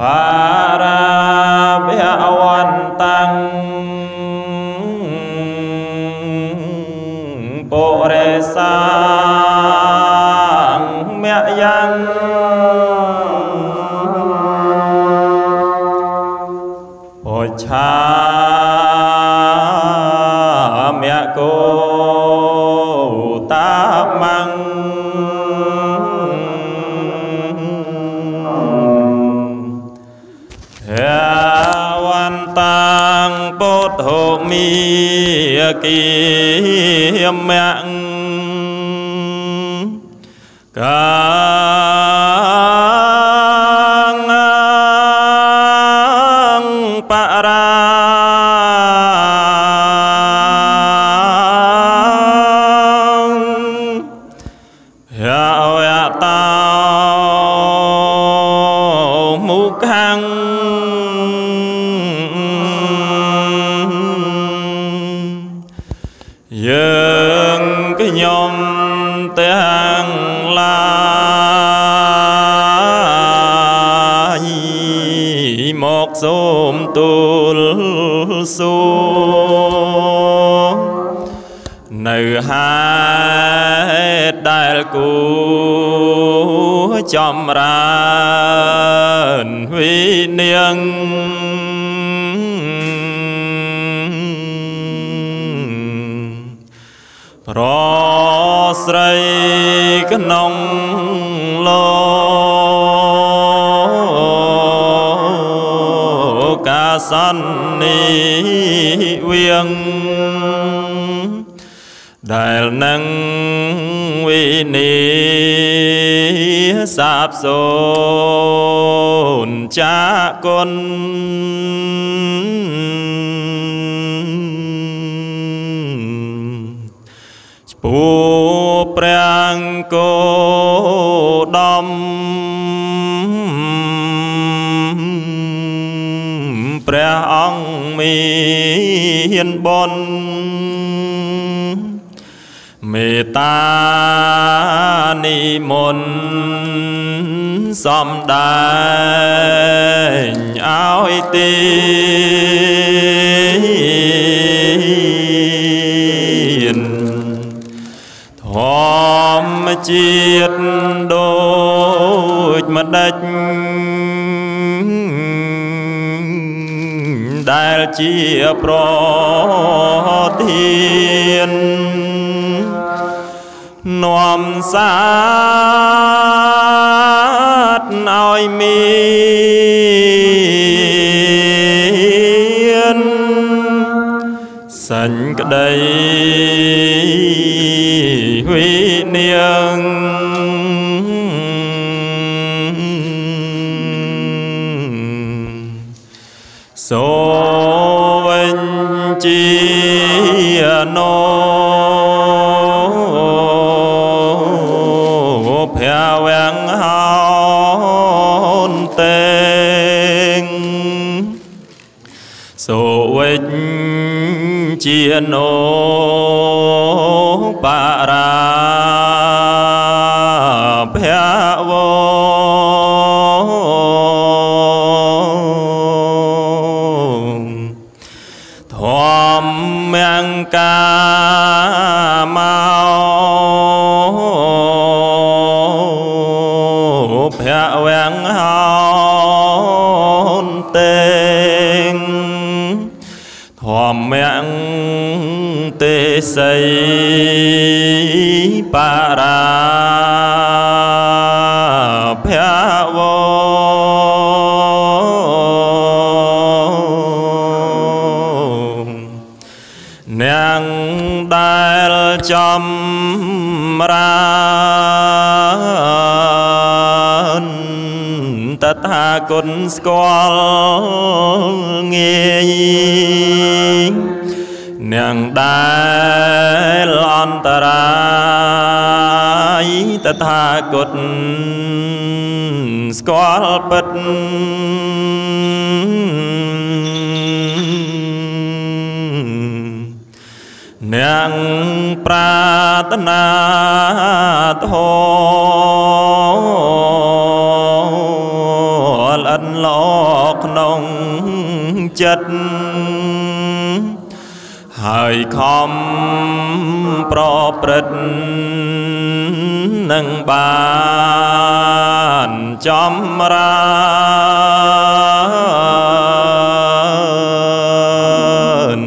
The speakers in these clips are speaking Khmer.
បារាភវន្តាំងពុរិសាមយ៉ាងពុឆា ហវន្តាំពុទ្ធោមីគិ ខ្ញុំទាំងឡាយមកសូមទូលសួរនៅហេតុដែលគូចំរើនវិនាង រស្រីក្នុងលោកកាសន្និវៀងដែលនឹងវិនិសាបសូនចាគុណ ព្រះអង្គោដំព្រះអង្គមានបុណ្យមេត្តានិមន្តសំដែងឲ្យទី ជាតិដូចម្ដេចដែលជាប្រធាននាំសាទឲ្យមានសេចក្តីវិនាងសូវិញជាណោភវាំងហោនតេ ងសូវិជ្ជាណោបារាភវធម្មង្កាមកភវាំងហោនតេងធម្មងទេសីបា រាភវនាងដែលចំរានតថាគតស្គាល់ងាយ នាងដែលអន្តរាយតថាគតស្គាល់ពិតនាងប្រាថ្នាធម៌អិនល្អក្នុងចិត្ត ហើយខំប្រព្រឹត្តនឹងបានចម្រើន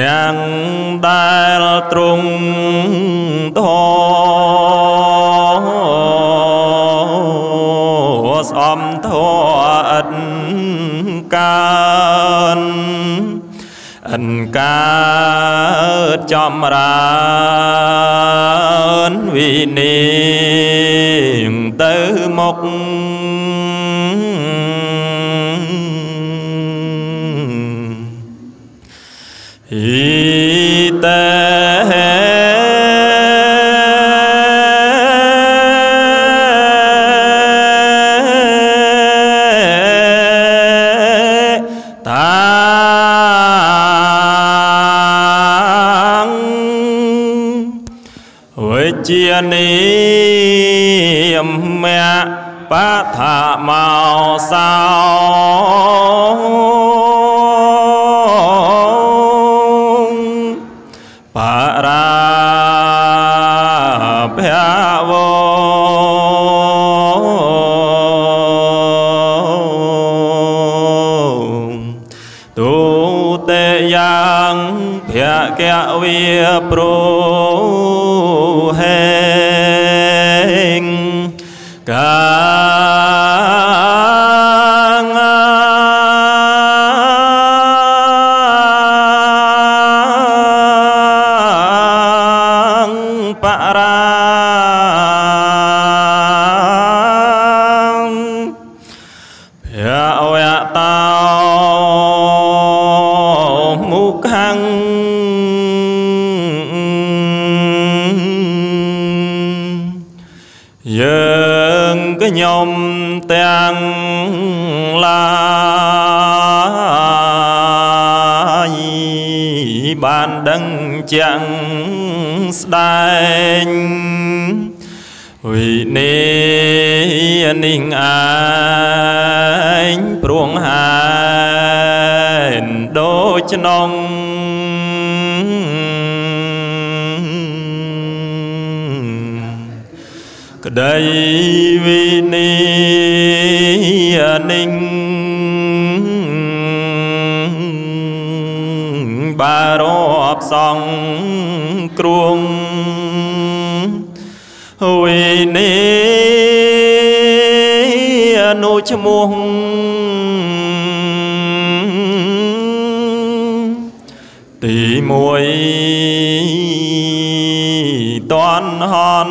នាងដែលទ្រង់ធស្អំធ អិនកើតចម្រើនវិនិមទៅមុខហិត ជានិមៈបថាមោសោបរាភវទូទេយ៉ាងភកវិប្រូ វតោមុខੰយើងខ្ញុំទាំងឡាយ វិនេនិងឯងព្រួងហែនដូចនងក្តីវិនីនិងបារាប់សងគ្រួង វិនីអនុឈ្មោះទីមួយតនហន